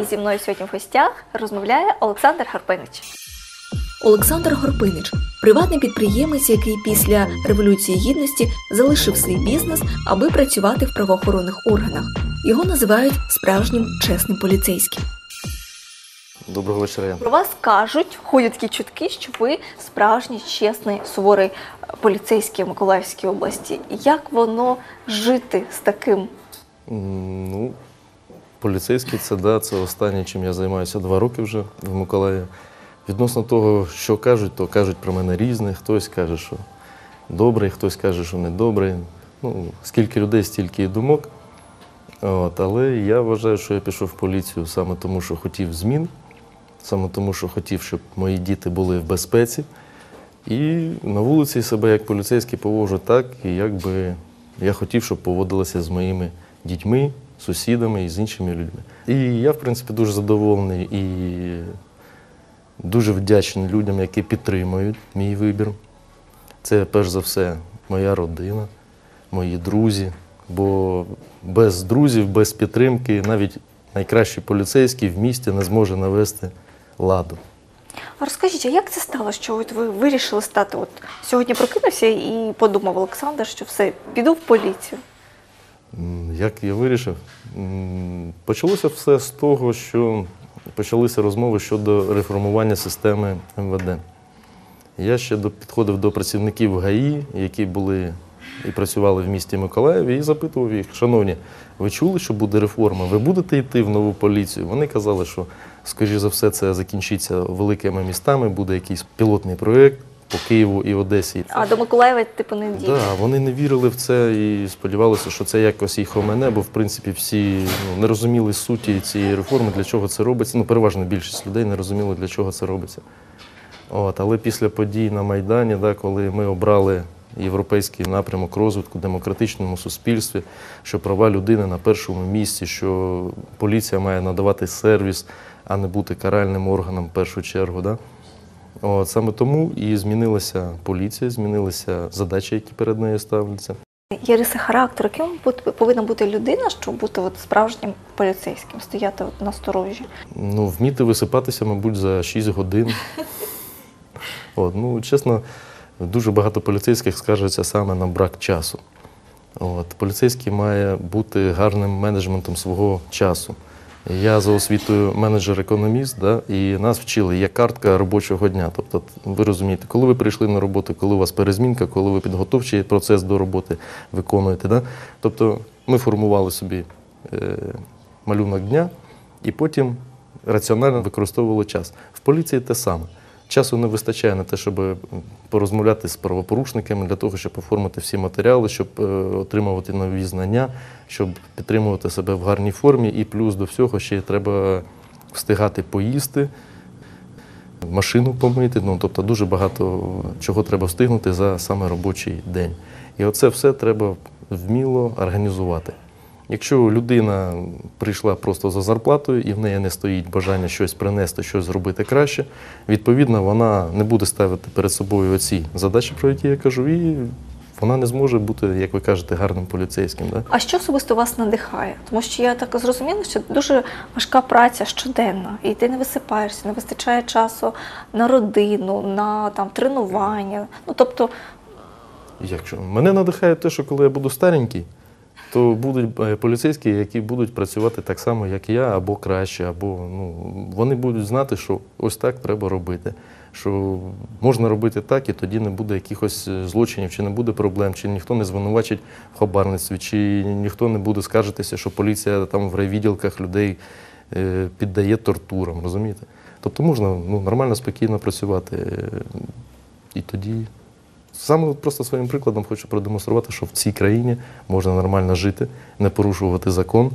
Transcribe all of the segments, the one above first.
І зі мною сьогодні в гостях розмовляє Олександр Гарпинич. Олександр Горпинич приватний підприємець, який після революції гідності залишив свій бізнес, аби працювати в правоохоронних органах. Його називають справжнім чесним поліцейським. Доброго вечора. Про вас кажуть, ходять такі чутки, що ви справжній чесний суворий е, поліцейський в Миколаївській області. Як воно жити з таким? Ну, поліцейський це да, це останнє, чим я займаюся два роки вже в Миколаєві. Відносно того, що кажуть, то кажуть про мене різне. Хтось каже, що добрий, хтось каже, що недобрий. Ну, скільки людей, стільки і думок. От, але я вважаю, що я пішов в поліцію саме тому, що хотів змін, саме тому, що хотів, щоб мої діти були в безпеці. І на вулиці себе як поліцейський поводжу так, і як би я хотів, щоб поводилося з моїми дітьми, сусідами і з іншими людьми. І я, в принципі, дуже задоволений і дуже вдячний людям, які підтримують мій вибір. Це перш за все моя родина, мої друзі. Бо без друзів, без підтримки навіть найкращий поліцейський в місті не зможе навести ладу. А розкажіть, а як це стало, що от ви вирішили стати? От сьогодні прокинувся і подумав Олександр, що все, піду в поліцію. Як я вирішив? Почалося все з того, що почалися розмови щодо реформування системи МВД. Я ще підходив до працівників ГАІ, які були і працювали в місті Миколаєві, і запитував їх, шановні, ви чули, що буде реформа? Ви будете йти в нову поліцію? Вони казали, що, скоріш за все, це закінчиться великими містами, буде якийсь пілотний проєкт по Києву і Одесі. А до Миколаєва, типу, не діє. Да, вони не вірили в це і сподівалися, що це якось їх омене, бо в принципі всі ну, не розуміли суті цієї реформи, для чого це робиться. Ну, переважно більшість людей не розуміли, для чого це робиться. От, але після подій на Майдані, да, коли ми обрали європейський напрямок розвитку в демократичному суспільстві, що права людини на першому місці, що поліція має надавати сервіс, а не бути каральним органом в першу чергу. Да? От, саме тому і змінилася поліція, змінилися задачі, які перед нею ставляться. Є риси характеру, яким повинна бути людина, щоб бути от справжнім поліцейським, стояти от на сторожі. Ну, вміти висипатися, мабуть, за 6 годин. От, ну, чесно, дуже багато поліцейських скаржаться саме на брак часу. От, поліцейський має бути гарним менеджментом свого часу. Я за освітою менеджер-економіст, да, і нас вчили, є картка робочого дня. Тобто, ви розумієте, коли ви прийшли на роботу, коли у вас перезмінка, коли ви підготовчий процес до роботи виконуєте. Да? Тобто ми формували собі е, малюнок дня і потім раціонально використовували час. В поліції те саме. Часу не вистачає на те, щоб порозмовляти з правопорушниками, для того, щоб оформити всі матеріали, щоб е, отримувати нові знання, щоб підтримувати себе в гарній формі. І плюс до всього ще треба встигати поїсти, машину помити. Ну, тобто дуже багато чого треба встигнути за саме робочий день. І оце все треба вміло організувати. Якщо людина прийшла просто за зарплатою і в неї не стоїть бажання щось принести, щось зробити краще, відповідно, вона не буде ставити перед собою оці задачі, про які я кажу, і вона не зможе бути, як ви кажете, гарним поліцейським. Да? А що особисто вас надихає? Тому що я так зрозуміла, що дуже важка праця щоденна, і ти не висипаєшся, не вистачає часу на родину, на там тренування. Ну тобто, Якщо мене надихає те, що коли я буду старенький, то будуть е, поліцейські, які будуть працювати так само, як я, або краще, або ну, вони будуть знати, що ось так треба робити. Що можна робити так, і тоді не буде якихось е, злочинів, чи не буде проблем, чи ніхто не звинувачить в хабарництві, чи ніхто не буде скаржитися, що поліція там в райвідділках людей е, піддає тортурам, розумієте? Тобто можна ну, нормально, спокійно працювати. І тоді Саме просто своїм прикладом хочу продемонструвати, що в цій країні можна нормально жити, не порушувати закон.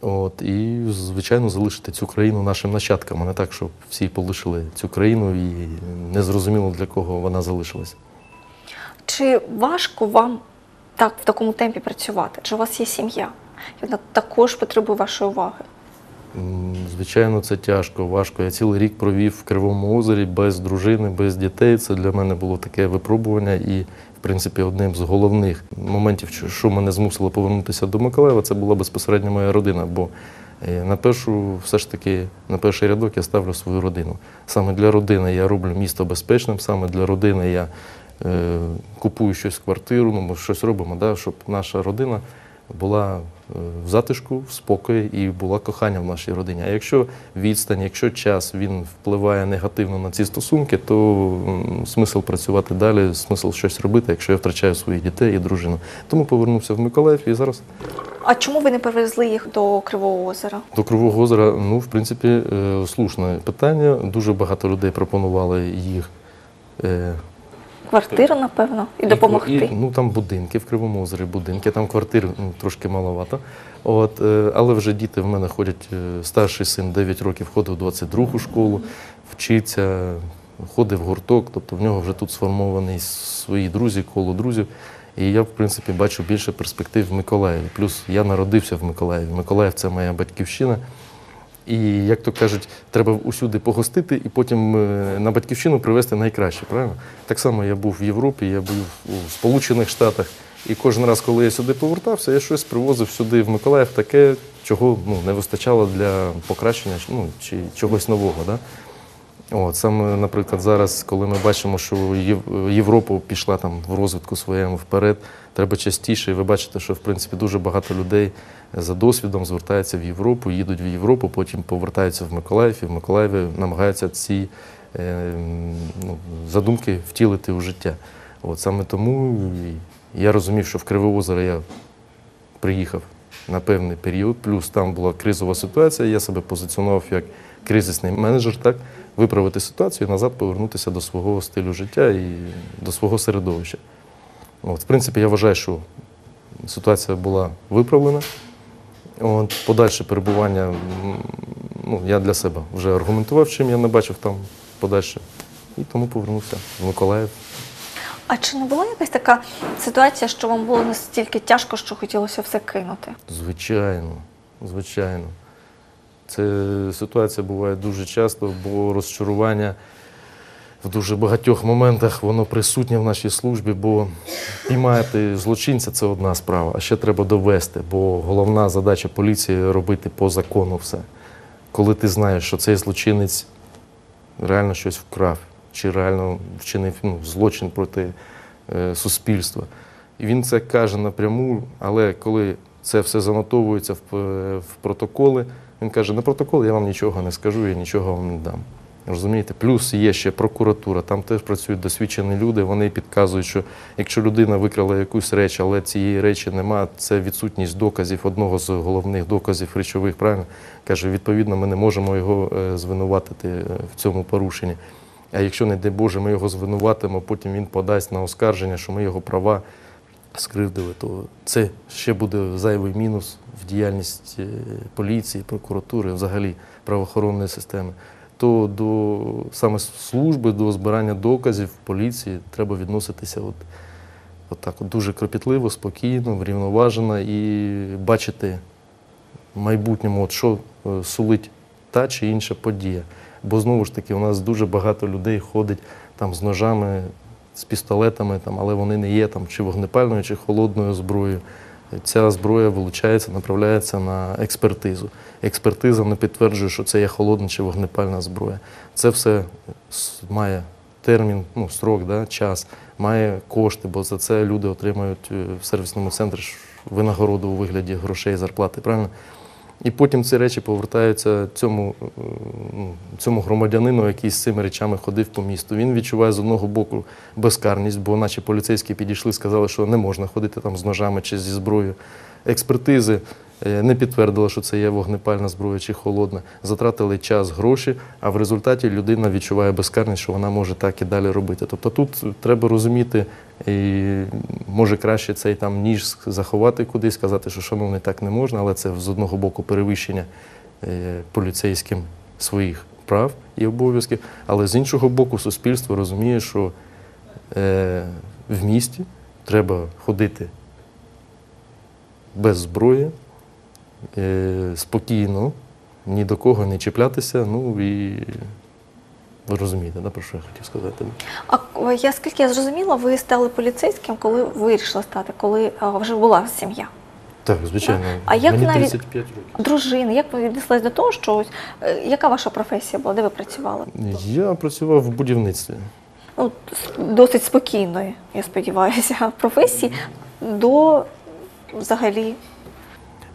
От, і, звичайно, залишити цю країну нашим нащадкам, а не так, щоб всі полишили цю країну і не зрозуміло, для кого вона залишилася. чи важко вам так в такому темпі працювати? Чи у вас є сім'я? Вона також потребує вашої уваги? Звичайно, це тяжко, важко. Я цілий рік провів в Кривому озері без дружини, без дітей. Це для мене було таке випробування і, в принципі, одним з головних моментів, що- що мене змусило повернутися до Миколаєва, це була безпосередньо моя родина. Бо е, на першу, все ж таки, на перший рядок я ставлю свою родину. Саме для родини я роблю місто безпечним, саме для родини я е, купую щось в квартиру, ну, ми щось робимо, да, щоб наша родина була е, в затишку, в спокої і була кохання в нашій родині. А якщо відстань, якщо час він впливає негативно на ці стосунки, то смисл працювати далі, смисл щось робити, якщо я втрачаю своїх дітей і дружину. Тому повернувся в Миколаїв і зараз А чому ви не привезли їх до Кривого озера? до Кривого озера, ну, в принципі, е, слушне питання. Дуже багато людей пропонували їх. Квартиру, напевно, і І- допомогти. І, ну там будинки в Кривому озері, будинки, там квартир ну, трошки маловато. От, е, але вже діти в мене ходять, е, старший син 9 років ходив в 22-гу школу, вчиться, ходить в гурток, тобто в нього вже тут сформований свої друзі, коло друзів. І я, в принципі, бачу більше перспектив в Миколаєві. Плюс я народився в Миколаєві. Миколаїв це моя батьківщина. І, як то кажуть, треба усюди погостити і потім е, на батьківщину привезти найкраще, правильно? Так само я був в Європі, я був у Сполучених Штатах. І кожен раз, коли я сюди повертався, я щось привозив сюди в Миколаїв таке, чого ну, не вистачало для покращення ну, чи чогось нового. Да? От, саме, наприклад, зараз, коли ми бачимо, що Єв- Європа пішла там в розвитку своєму вперед, треба частіше. І ви бачите, що в принципі дуже багато людей за досвідом звертаються в Європу, їдуть в Європу, потім повертаються в Миколаїв, і в Миколаєві намагаються ці е, ну, задумки втілити у життя. От саме тому я розумів, що в Криве озеро я приїхав на певний період, плюс там була кризова ситуація, я себе позиціонував як кризисний менеджер, так, виправити ситуацію і назад повернутися до свого стилю життя і до свого середовища. От, в принципі, я вважаю, що ситуація була виправлена. От, подальше перебування, ну, я для себе вже аргументував, чим я не бачив там подальше. І тому повернувся в Миколаїв. А чи не була якась така ситуація, що вам було настільки тяжко, що хотілося все кинути? Звичайно, звичайно. Це ситуація буває дуже часто, бо розчарування в дуже багатьох моментах воно присутнє в нашій службі, бо піймати злочинця це одна справа, а ще треба довести, бо головна задача поліції робити по закону все. Коли ти знаєш, що цей злочинець реально щось вкрав, чи реально вчинив ну, злочин проти е, суспільства. І він це каже напряму, але коли це все занотовується в, е, в протоколи, він каже, на протокол я вам нічого не скажу, я нічого вам не дам. Розумієте? Плюс є ще прокуратура, там теж працюють досвідчені люди, вони підказують, що якщо людина викрала якусь реч, але цієї речі нема, це відсутність доказів, одного з головних доказів речових, правильно? Каже, відповідно, ми не можемо його е, звинуватити е, в цьому порушенні. А якщо, не дай Боже, ми його звинуватимо, потім він подасть на оскарження, що ми його права скривдили, то це ще буде зайвий мінус в діяльність е, поліції, прокуратури, взагалі правоохоронної системи. То до саме служби, до збирання доказів поліції треба відноситися от, от так от дуже кропітливо, спокійно, врівноважено і бачити в майбутньому, от що е, сулить та чи інша подія. Бо знову ж таки, у нас дуже багато людей ходить там з ножами, з пістолетами, там, але вони не є там чи вогнепальною, чи холодною зброєю. Ця зброя вилучається, направляється на експертизу. Експертиза не підтверджує, що це є холодна чи вогнепальна зброя. Це все має термін, ну, строк, да, час, має кошти, бо за це люди отримають е, в сервісному центрі винагороду у вигляді грошей, зарплати. Правильно? І потім ці речі повертаються цьому, е, ну, цьому громадянину, який з цими речами ходив по місту. Він відчуває з одного боку безкарність, бо наші поліцейські підійшли, сказали, що не можна ходити там з ножами чи зі зброєю. Експертизи не підтвердили, що це є вогнепальна зброя чи холодна. Затратили час, гроші, а в результаті людина відчуває безкарність, що вона може так і далі робити. Тобто тут треба розуміти, і може краще цей там ніж заховати кудись, сказати, що шановний так не можна, але це з одного боку перевищення е, поліцейським своїх прав і обов'язків, але з іншого боку, суспільство розуміє, що е, в місті треба ходити без зброї, е, спокійно, ні до кого не чіплятися. Ну і ви розумієте, да, про що я хотів сказати? А я скільки я зрозуміла, ви стали поліцейським, коли вирішили стати, коли а, вже була сім'я. Так, звичайно. А як Мені навіть- 35 років. Дружини, як ви віднеслись до того, що ось, е, яка ваша професія була, де ви працювали? Я працював в будівництві. Ну, досить спокійної, я сподіваюся, професії до взагалі.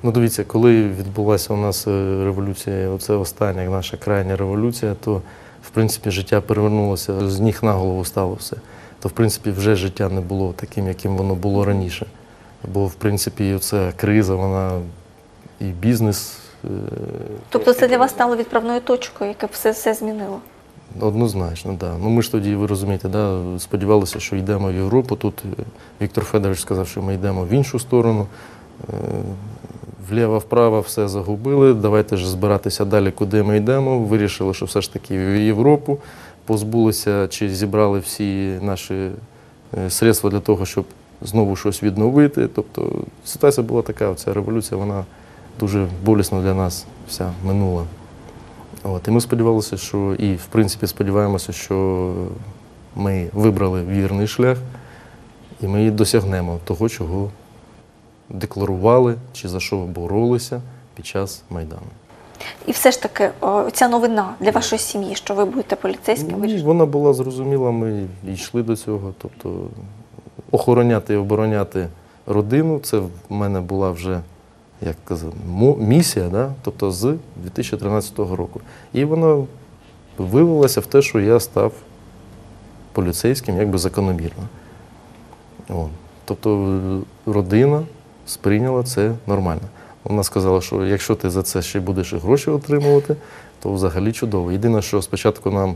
Ну, дивіться, коли відбулася у нас е, революція, оце остання наша крайня революція, то в принципі життя перевернулося з ніг на голову стало все. То, в принципі, вже життя не було таким, яким воно було раніше. Бо, в принципі, ця криза, вона і бізнес е, Тобто це для вас стало відправною точкою, яке все, все змінило. Однозначно, да. Ну ми ж тоді, ви розумієте, да, сподівалися, що йдемо в Європу. Тут е, Віктор Федорович сказав, що ми йдемо в іншу сторону. Вліво-вправо все загубили. Давайте ж збиратися далі, куди ми йдемо. Вирішили, що все ж таки в Європу. Позбулися чи зібрали всі наші е, средства для того, щоб знову щось відновити. Тобто ситуація була така, ця революція, вона дуже болісно для нас вся минула. От, і ми сподівалися, що і в принципі сподіваємося, що ми вибрали вірний шлях, і ми досягнемо того, чого декларували чи за що боролися під час Майдану. І все ж таки, ця новина для вашої сім'ї, що ви будете поліцейським, Ні, вона була зрозуміла, ми йшли до цього. Тобто охороняти і обороняти родину, це в мене була вже як казати, мо- місія, да? тобто з 2013 року. І вона вивелася в те, що я став поліцейським якби закономірно. О. Тобто родина сприйняла це нормально. Вона сказала, що якщо ти за це ще будеш гроші отримувати, то взагалі чудово. Єдине, що спочатку нам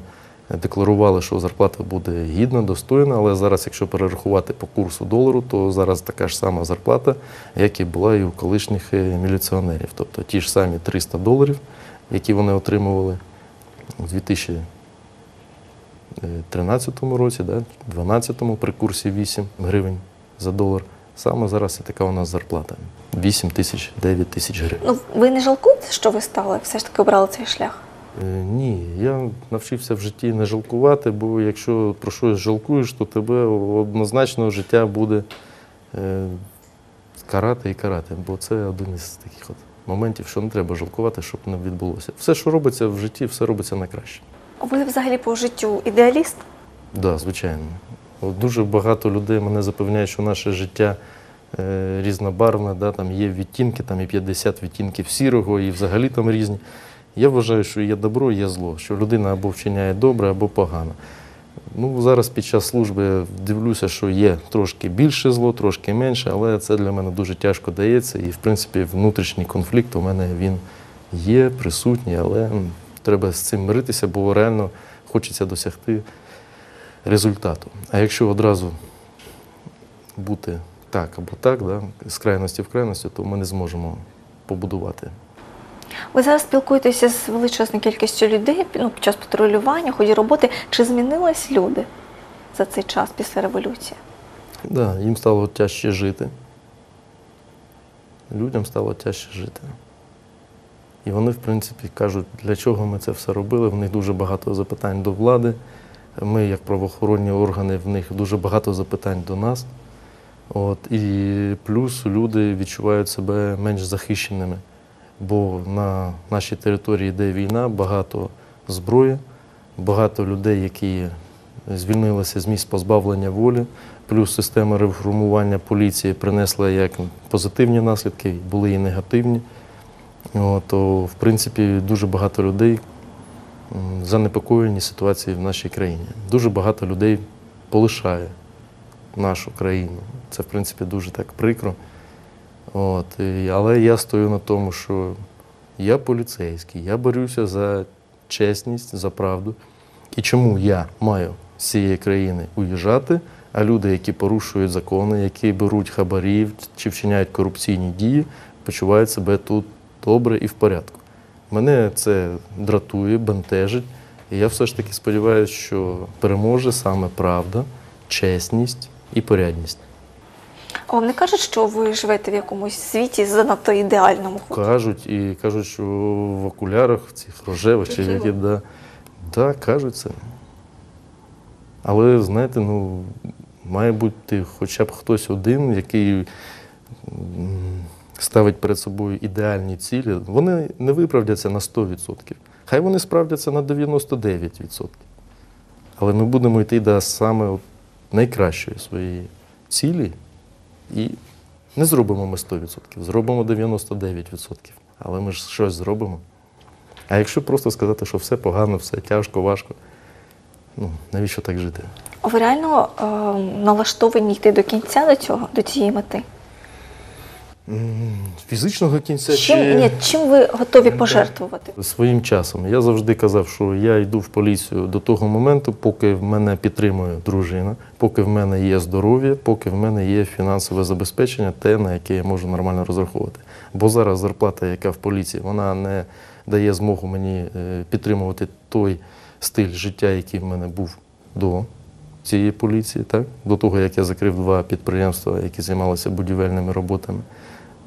декларували, що зарплата буде гідна, достойна, але зараз, якщо перерахувати по курсу долару, то зараз така ж сама зарплата, як і була і у колишніх е, міліціонерів. Тобто ті ж самі 300 доларів, які вони отримували у 2013 році, да, 2012 при курсі 8 гривень за долар. Саме зараз і така у нас зарплата 8 тисяч 9 тисяч гривень. Ну, ви не жалкуєте, що ви стали, все ж таки обрали цей шлях? Е, Ні, я навчився в житті не жалкувати, бо якщо про щось жалкуєш, то тебе однозначно життя буде е, карати і карати. Бо це один із таких от моментів, що не треба жалкувати, щоб не відбулося. Все, що робиться в житті, все робиться на краще. Ви взагалі по життю ідеаліст? Так, да, звичайно. Дуже багато людей мене запевняють, що наше життя е, різнобарвне, да, там є відтінки, там і 50 відтінків сірого, і взагалі там різні. Я вважаю, що є добро, є зло, що людина або вчиняє добре, або погано. Ну, зараз під час служби дивлюся, що є трошки більше зло, трошки менше, але це для мене дуже тяжко дається. І, в принципі, внутрішній конфлікт у мене він є, присутній, але треба з цим миритися, бо реально хочеться досягти результату. А якщо одразу бути так або так, да, з крайності в крайності, то ми не зможемо побудувати. Ви зараз спілкуєтеся з величезною кількістю людей ну, під час патрулювання, ході роботи. Чи змінились люди за цей час після революції? Да, їм стало тяжче жити. Людям стало тяжче жити. І вони, в принципі, кажуть, для чого ми це все робили. В них дуже багато запитань до влади. Ми, як правоохоронні органи, в них дуже багато запитань до нас. От, і плюс люди відчувають себе менш захищеними, бо на нашій території йде війна, багато зброї, багато людей, які звільнилися з місць позбавлення волі, плюс система реформування поліції принесла як позитивні наслідки, були і негативні. От, то, в принципі, дуже багато людей занепокоєні ситуацією в нашій країні. Дуже багато людей полишає нашу країну. Це, в принципі, дуже так прикро. От, але я стою на тому, що я поліцейський, я борюся за чесність, за правду. І чому я маю з цієї країни уїжджати, а люди, які порушують закони, які беруть хабарів чи вчиняють корупційні дії, почувають себе тут добре і в порядку. Мене це дратує, бентежить. І я все ж таки сподіваюся, що переможе саме правда, чесність і порядність. А вам не кажуть, що ви живете в якомусь світі занадто ідеальному? Кажуть і кажуть, що в окулярах цих рожевих чи які, да. Да, кажуть це. Але знаєте, ну, має бути хоча б хтось один, який ставить перед собою ідеальні цілі. Вони не виправдяться на 100%. Хай вони справдяться на 99%. Але ми будемо йти до саме найкращої своєї цілі і не зробимо ми 100%, зробимо 99%. Але ми ж щось зробимо. А якщо просто сказати, що все погано, все тяжко, важко, ну навіщо так жити? Ви реально е, налаштовані йти до кінця до цього, до цієї мети? Фізичного кінця Чим, чи ні, чим ви готові пожертвувати? своїм часом. Я завжди казав, що я йду в поліцію до того моменту, поки в мене підтримує дружина, поки в мене є здоров'я, поки в мене є фінансове забезпечення, те, на яке я можу нормально розраховувати. Бо зараз зарплата, яка в поліції, вона не дає змогу мені е, підтримувати той стиль життя, який в мене був до цієї поліції, так? до того, як я закрив два підприємства, які займалися будівельними роботами.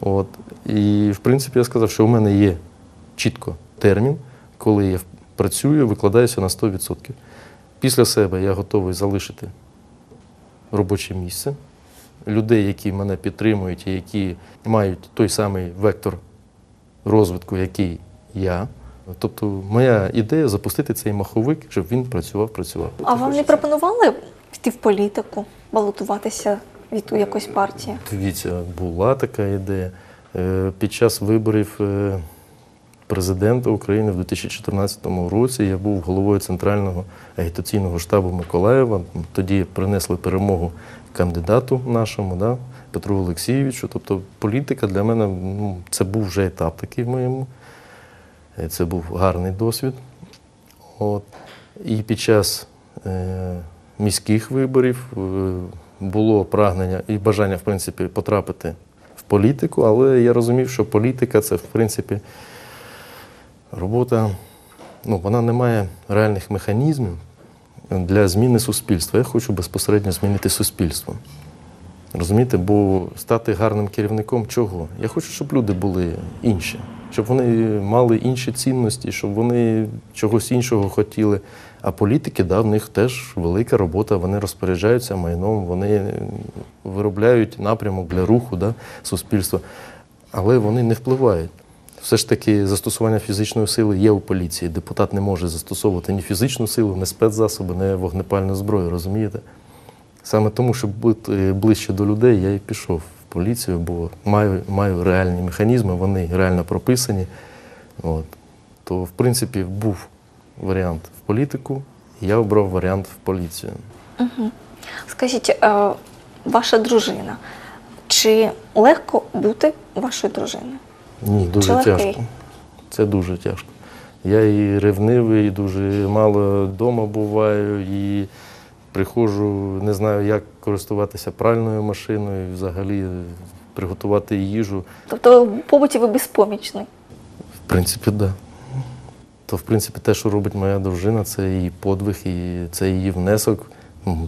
От. І, в принципі, я сказав, що у мене є чітко термін, коли я працюю, викладаюся на 100%. Після себе я готовий залишити робоче місце, людей, які мене підтримують і які мають той самий вектор розвитку, який я. Тобто, моя ідея запустити цей маховик, щоб він працював, працював. А вам не пропонували піти в політику, балотуватися від якоїсь партії? Дивіться, була така ідея. Е, Під час виборів е, президента України в 2014 році я був головою центрального агітаційного штабу Миколаєва. Тоді принесли перемогу кандидату нашому, да, Петру Олексійовичу. Тобто політика для мене ну, це був вже етап такий в моєму. Е, Це був гарний досвід. От. І під час е, міських виборів е, було прагнення і бажання, в принципі, потрапити в політику, але я розумів, що політика це, в принципі, робота, ну, вона не має реальних механізмів для зміни суспільства. Я хочу безпосередньо змінити суспільство. Розумієте, бо стати гарним керівником чого? Я хочу, щоб люди були інші, щоб вони мали інші цінності, щоб вони чогось іншого хотіли. А політики, да, в них теж велика робота, вони розпоряджаються майном, вони виробляють напрямок для руху да, суспільства, але вони не впливають. Все ж таки, застосування фізичної сили є у поліції. Депутат не може застосовувати ні фізичну силу, ні спецзасоби, ні вогнепальну зброю, розумієте? Саме тому, щоб бути ближче до людей, я і пішов в поліцію, бо маю, маю реальні механізми, вони реально прописані. От. То, в принципі, був варіант політику, і я обрав варіант в поліцію. Скажіть, е, ваша дружина, чи легко бути вашою дружиною? Ні, дуже Чи легкий? тяжко. Це дуже тяжко. Я і ревнивий, і дуже мало вдома буваю, і приходжу, не знаю, як користуватися пральною машиною, і взагалі приготувати їжу. Тобто в побуті ви безпомічний. В принципі, так. Да. То, в принципі, те, що робить моя дружина, це її подвиг, і це її внесок,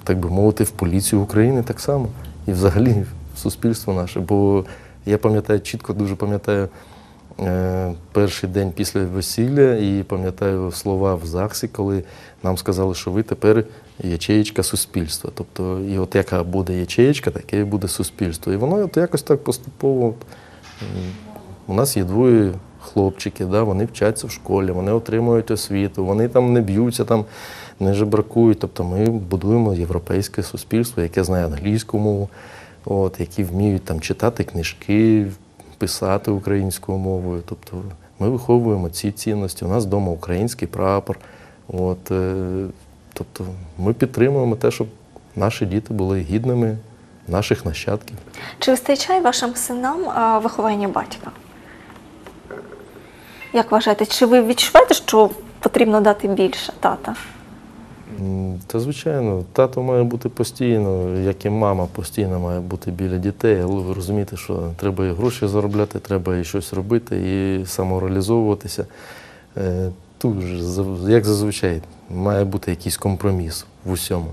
так би мовити, в поліцію України так само. І взагалі в суспільство наше. Бо я пам'ятаю, чітко дуже пам'ятаю е, перший день після весілля і пам'ятаю слова в ЗАГСі, коли нам сказали, що ви тепер ячеєчка суспільства. Тобто, і от яка буде ячеєчка, таке і буде суспільство. І воно от якось так поступово. у нас є двоє хлопчики, да, вони вчаться в школі, вони отримують освіту, вони там не б'ються, там, не жебракують. Тобто ми будуємо європейське суспільство, яке знає англійську мову, от, які вміють там, читати книжки, писати українською мовою. Тобто ми виховуємо ці цінності. У нас вдома український прапор. От, е, тобто ми підтримуємо те, щоб наші діти були гідними наших нащадків. Чи вистачає вашим синам виховання батька? Як вважаєте, чи ви відчуваєте, що потрібно дати більше тата? Та звичайно, тато має бути постійно, як і мама постійно має бути біля дітей, але ви розумієте, що треба і гроші заробляти, треба і щось робити, і самореалізовуватися. Е, Тут як зазвичай, має бути якийсь компроміс в усьому.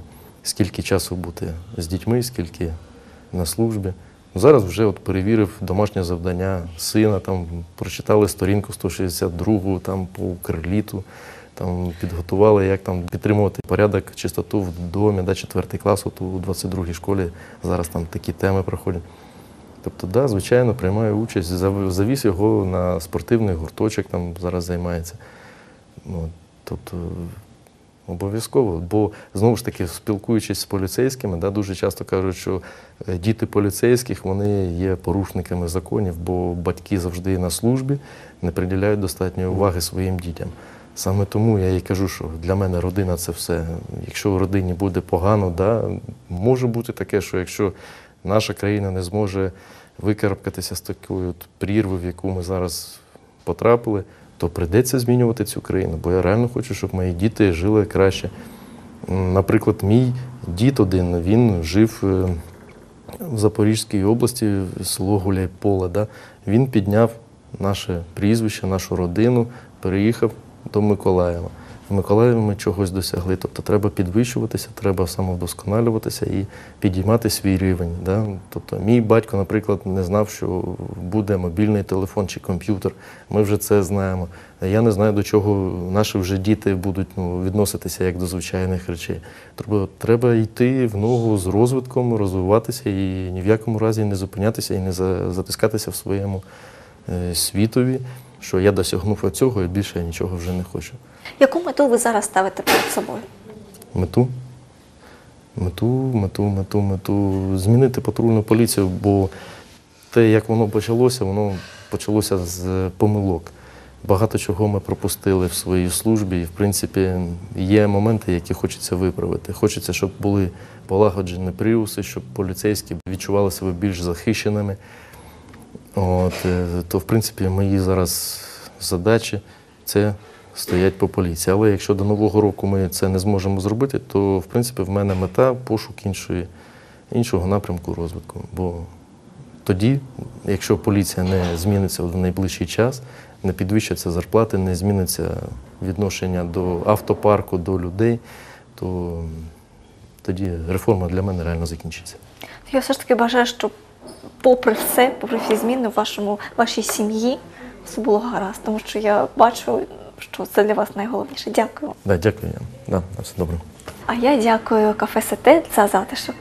Скільки часу бути з дітьми, скільки на службі. Зараз вже от перевірив домашнє завдання сина, там прочитали сторінку 162, там по укрліту, там підготували, як там підтримувати порядок, чистоту в домі, да, 4 клас, от у 22-й школі зараз там такі теми проходять. Тобто, да, звичайно, приймаю участь, Зав- завіз його на спортивний гурточок, там зараз займається. Ну, тобто, обов'язково. Бо знову ж таки, спілкуючись з поліцейськими, да, дуже часто кажуть, що е, діти поліцейських вони є порушниками законів, бо батьки завжди на службі не приділяють достатньої уваги своїм дітям. Саме тому я і кажу, що для мене родина це все. Якщо в родині буде погано, да, може бути таке, що якщо наша країна не зможе викарабкатися з такої от прірви, в яку ми зараз потрапили, то прийдеться змінювати цю країну. Бо я реально хочу, щоб мої діти жили краще. Наприклад, мій дід один, він жив е, в Запорізькій області, село Гуляйполе. Да? Він підняв наше прізвище, нашу родину, переїхав до Миколаєва. Миколаєві ми чогось досягли. Тобто треба підвищуватися, треба самовдосконалюватися і підіймати свій рівень. Да? Тобто, мій батько, наприклад, не знав, що буде мобільний телефон чи комп'ютер. Ми вже це знаємо. Я не знаю, до чого наші вже діти будуть ну, відноситися як до звичайних речей. Треба, треба йти в ногу з розвитком, розвиватися і ні в якому разі не зупинятися і не затискатися в своєму е, світові, що я досягнув цього і більше я нічого вже не хочу. Яку мету ви зараз ставите перед собою? Мету. Мету, мету, мету, мету. Змінити патрульну поліцію, бо те, як воно почалося, воно почалося з помилок. Багато чого ми пропустили в своїй службі, і, в принципі, є моменти, які хочеться виправити. Хочеться, щоб були полагоджені пріуси, щоб поліцейські відчували себе більш захищеними. От, е, то, в принципі, мої зараз задачі це стоять по поліції. Але якщо до Нового року ми це не зможемо зробити, то в принципі в мене мета пошук іншої, іншого напрямку розвитку. Бо тоді, якщо поліція не зміниться в найближчий час, не підвищаться зарплати, не зміниться відношення до автопарку, до людей, то тоді реформа для мене реально закінчиться. Я все ж таки бажаю, щоб попри все, попри всі зміни в вашому вашій сім'ї, все було гаразд, тому що я бачу, що це для вас найголовніше. Дякую. Да, дякую. Да, все добре. А я дякую кафе Сете за затишок.